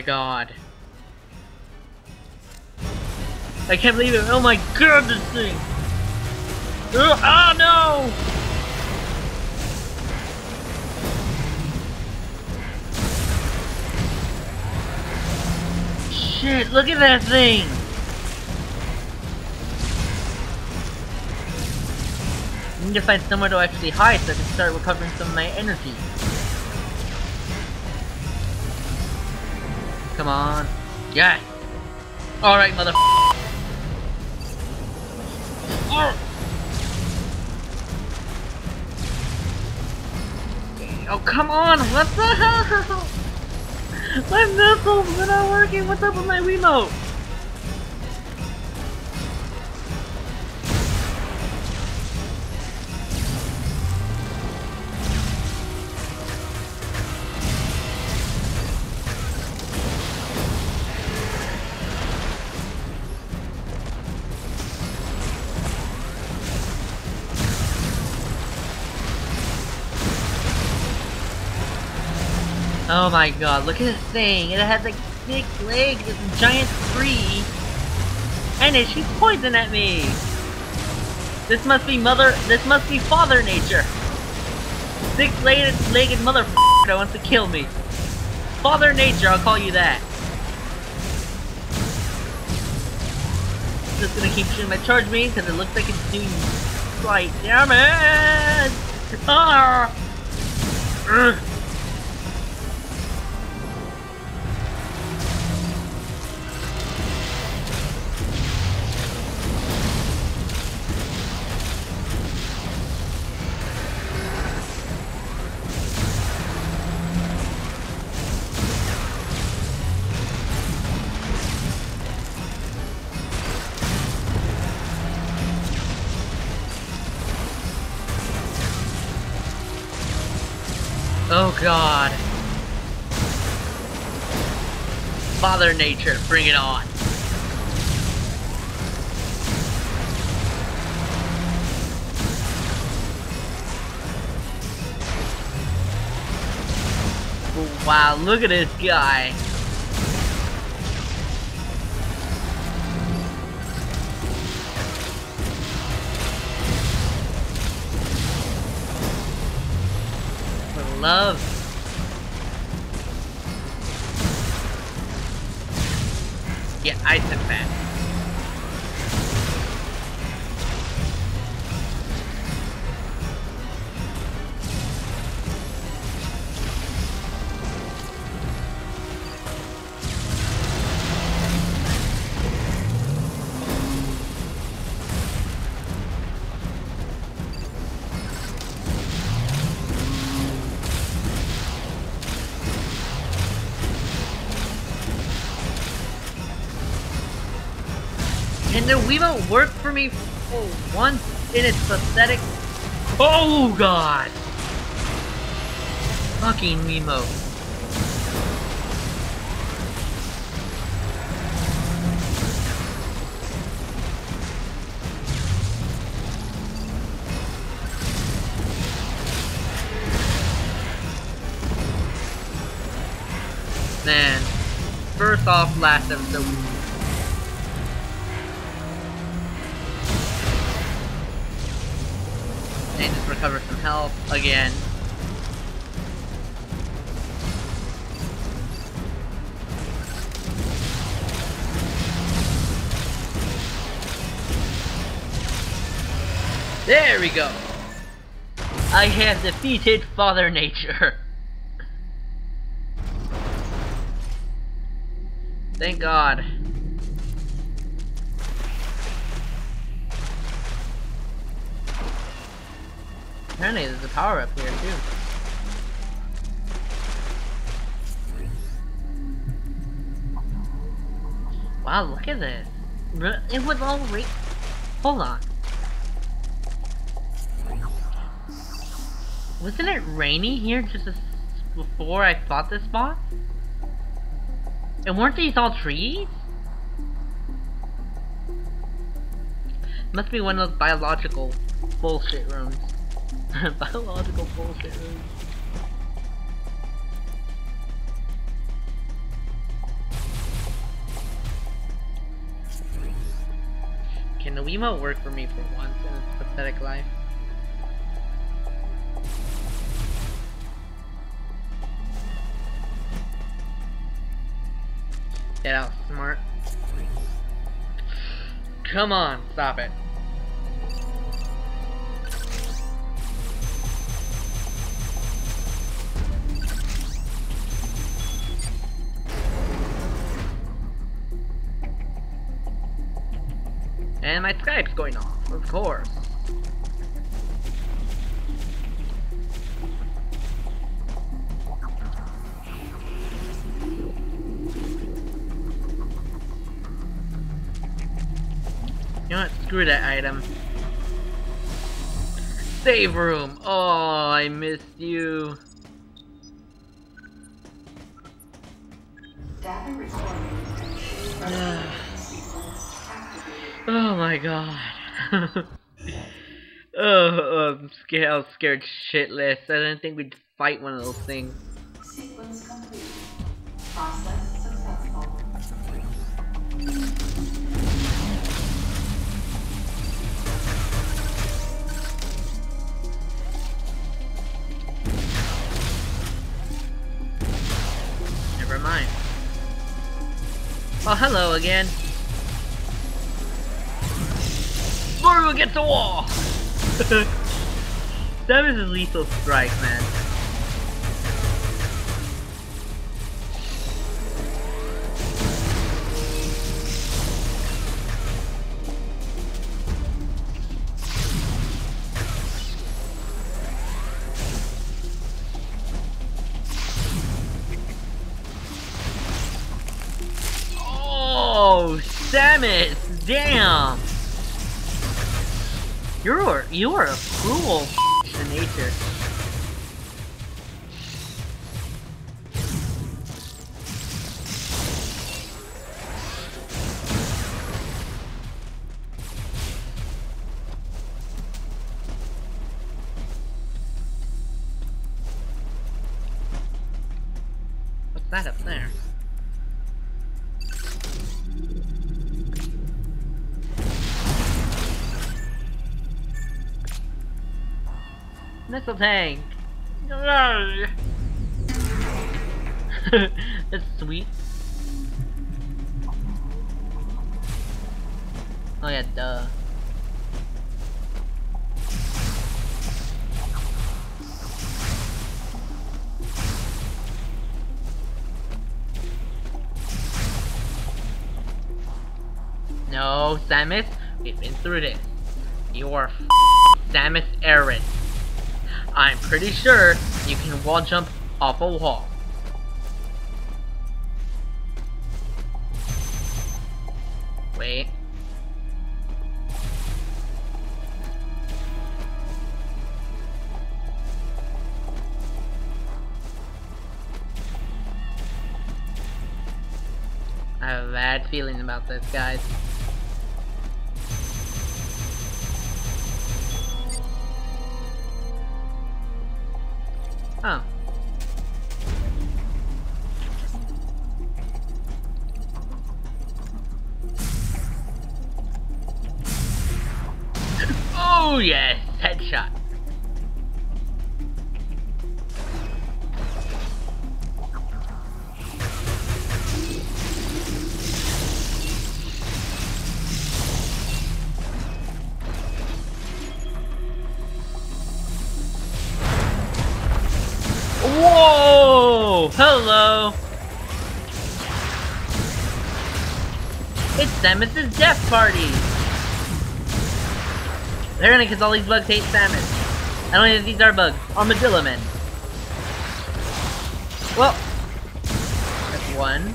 My god. I can't believe it. Oh my god, this thing! Oh, oh no! Shit, look at that thing! I need to find somewhere to actually hide so I can start recovering some of my energy. Come on. Yeah. Alright, mother. Oh. oh, come on! What the hell? My missiles are not working! What's up with my remote? Oh my god, look at this thing. It has like big legs, it's a giant tree. And it shoots poison at me. This must be mother, this must be father nature. Six-legged legged motherfucker that wants to kill me. Father nature, I'll call you that. Just gonna keep shooting my charge beam because it looks like it's doing slight damage. Ah! Ugh. God. Father Nature, bring it on. Wow, look at this guy. Love. Yeah, I took that. And the Wiimote worked for me for once in its pathetic. Oh god! Fucking Wiimote. Man, first off, last episode, just recover some health again. There we go! I have defeated Father Nature! Thank God. Apparently there's a power up here too. Wow, look at this. It was all ra- Hold on. Wasn't it rainy here just before I fought this boss? And weren't these all trees? Must be one of those biological bullshit rooms. Biological bullshit. Can the Wiimote work for me for once in its pathetic life? Get out, smart. Come on, stop it. And my Skype's going off, of course. You know what? Screw that item. Save room! Oh, I missed you. Data recording. Oh my god. oh, I'm scared. I was scared shitless. I didn't think we'd fight one of those things. Never mind. Oh, hello again. Mario gets a wall! that was a lethal strike, man. You are a cruel to nature. What's that up there? Missile tank! That's sweet. Oh yeah, duh. No, Samus, we've been through this. You are Samus Aran. I'm pretty sure you can wall jump off a wall. Wait. I have a bad feeling about this, guys. Oh. oh yes, headshot. It's Samus's death party! They're gonna cause all these bugs hate Samus. I don't think these are bugs. Armadillo men. Well, that's one.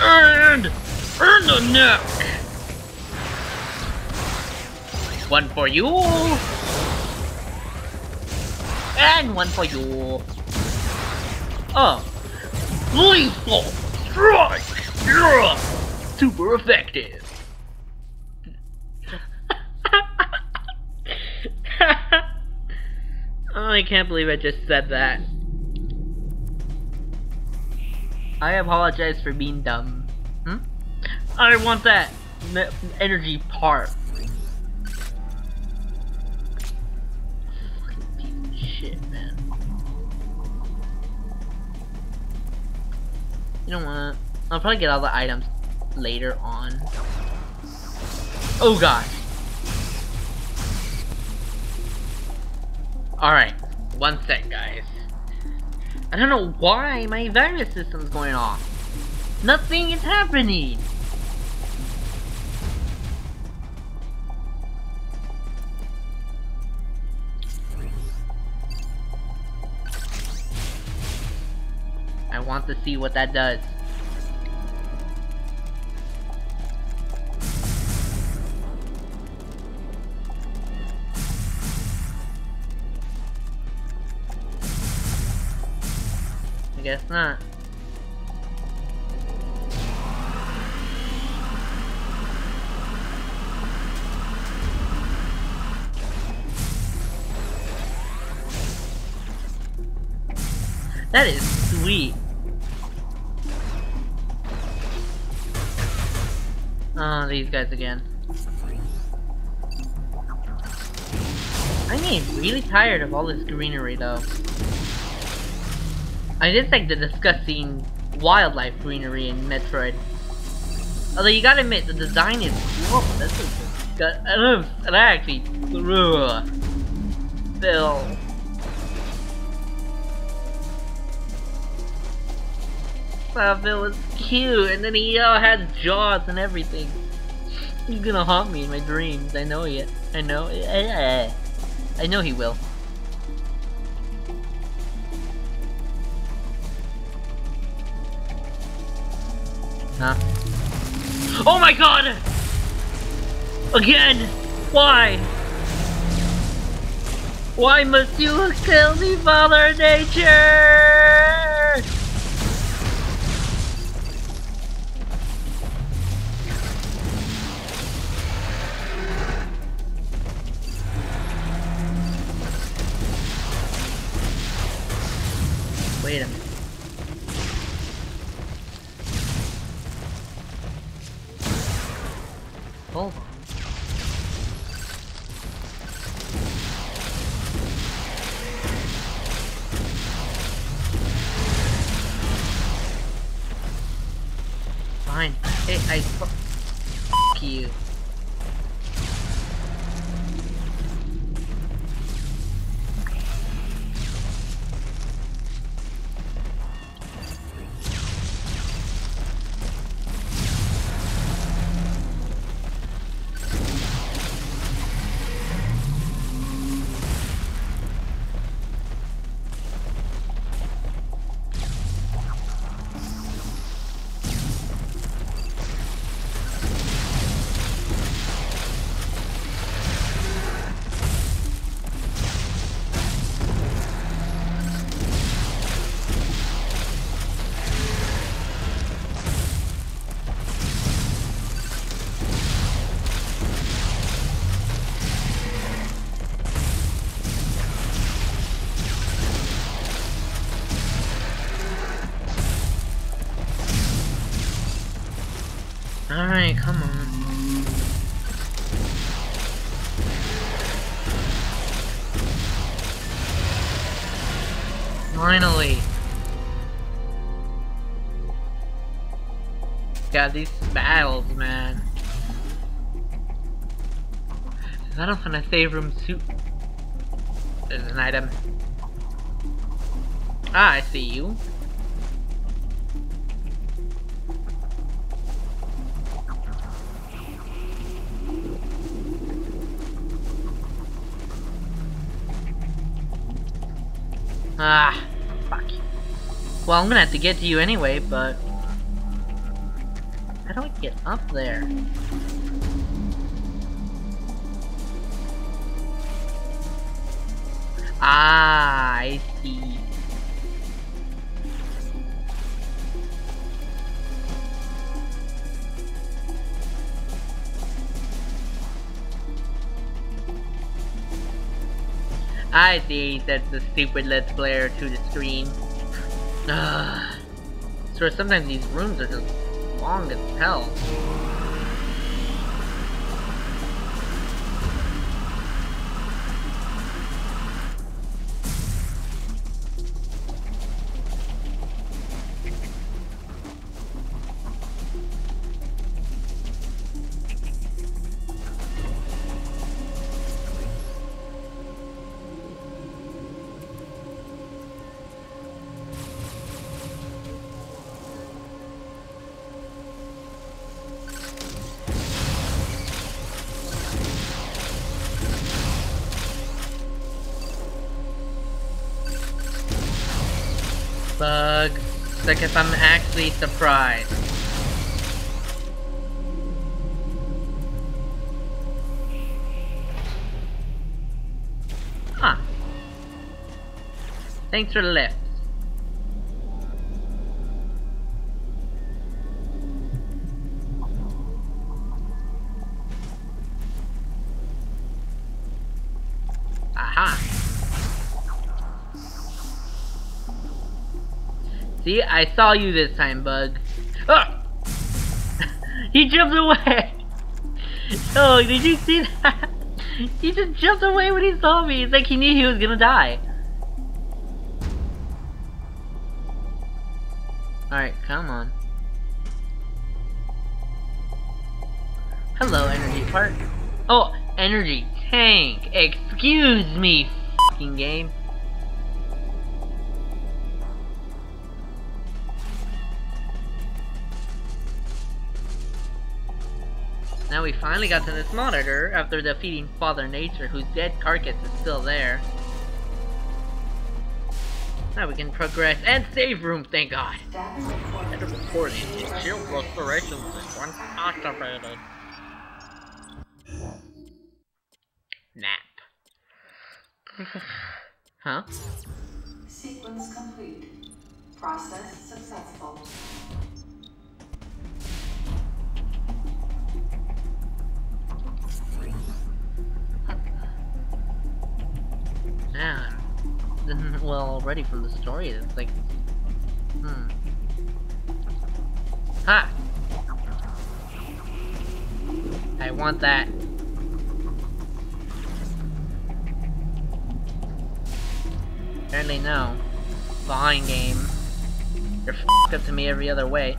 And earn the neck. One for you. And one for you. Oh. Lethal strike! Yeah! Super effective. oh, I can't believe I just said that. I apologize for being dumb. Hmm? I want that. energy part. Fucking piece of shit, man. You know what? I'll probably get all the items later on. Oh god. Alright, one sec guys. I don't know why my virus system's going off. Nothing is happening. I want to see what that does. Guess not. That is sweet. Oh, these guys again. I'm getting really tired of all this greenery though. I did like the disgusting wildlife greenery in Metroid. Although you gotta admit, the design is cool. This is disgusting. And I actually ugh, Phil. Wow, Phil was cute, and then he uh, had jaws and everything. He's gonna haunt me in my dreams. I know it. I know. it. I know he will. Oh my god! Again! Why? Why must you kill me, Father Nature? Wait a minute. Alright, come on. Finally. God, these battles, man. I don't find a save room suit. There's an item. Ah, I see you. Ah, fuck. Well, I'm gonna have to get to you anyway, but... How do I get up there? Ah, I see. I see, that's the stupid let's player to the screen. So sometimes these rooms are just long as hell. Like if I'm actually surprised. Huh. Thanks for the lift. See, I saw you this time, Bug. Ah! he jumped away! Oh, did you see that? He just jumped away when he saw me. It's like he knew he was gonna die. Alright, come on. Hello, energy part. Oh, energy tank. Excuse me, fucking game. Now we finally got to this monitor after defeating Father Nature, whose dead carcass is still there. Now we can progress and save room, thank god. Recorded. reporting, shield restoration sequence activated. Nap. huh? Sequence complete. Process successful. Yeah. Well, already from the story, it's like, hmm. Ha! I want that. Apparently no. Fine game. You're f up to me every other way.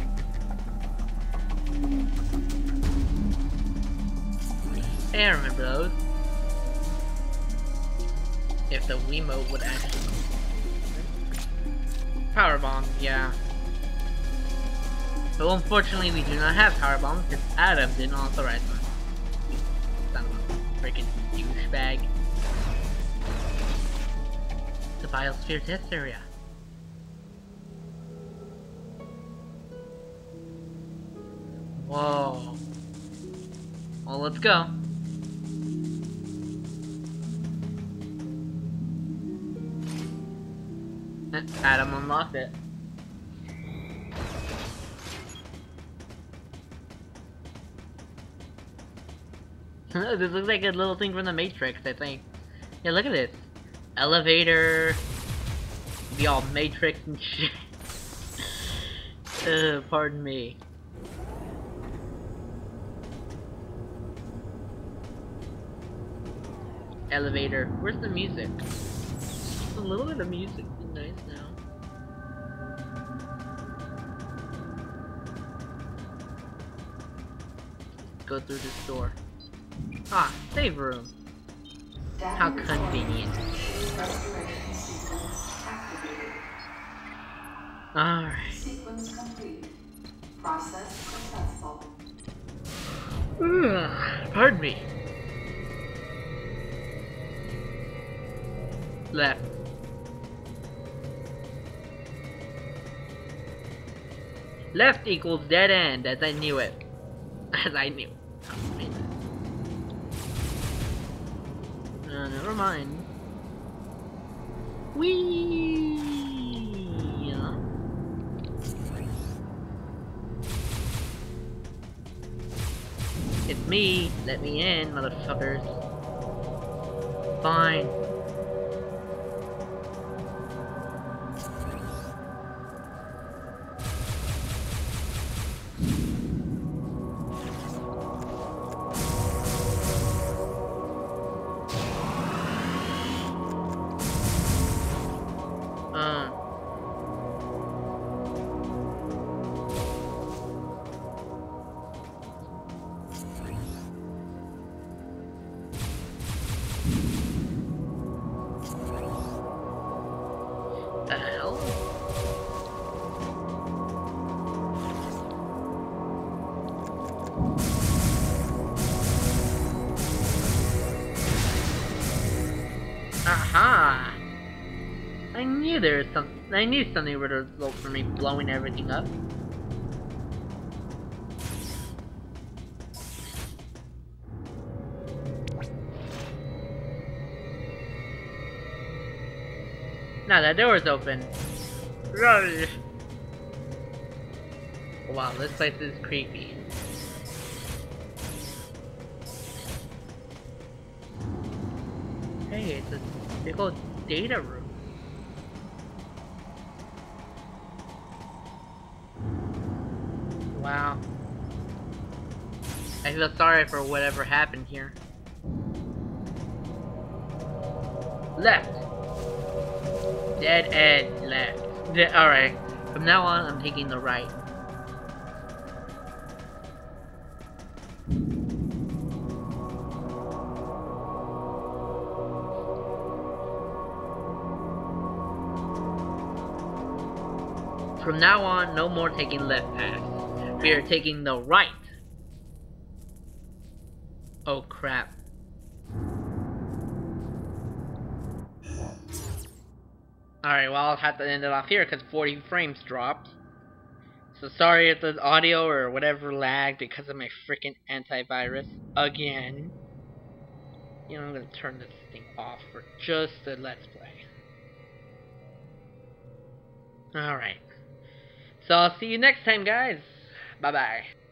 I remember those. The Wiimote would actually... Power bomb, yeah. But unfortunately we do not have power bombs because Adam didn't authorize them. Son of a freaking douchebag. The biosphere test area. Whoa. Well, let's go. Adam unlocked it. this looks like a little thing from the Matrix, I think. Yeah, look at this. Elevator. Be all Matrix and shit. uh, pardon me. Elevator. Where's the music? Just a little bit of music Go through this door. Ah, save room. How convenient. Alright. Successful. Pardon me. Left. Left equals dead end, as I knew it. As I knew. Uh, never mind. Whee! It's me. Let me in, motherfuckers. Fine. There was some. I knew something would result from me blowing everything up. Now that door's open. Run. Wow, this place is creepy. Hey, it's a big old data room. Wow. I feel sorry for whatever happened here. Left. Dead end left. De Alright. From now on, I'm taking the right. From now on, no more taking left path. We are taking the right. Oh crap. Alright, well I'll have to end it off here because 40 frames dropped. So sorry if the audio or whatever lagged because of my freaking antivirus again. You know, I'm gonna turn this thing off for just a let's play. Alright. So I'll see you next time, guys. Bye bye.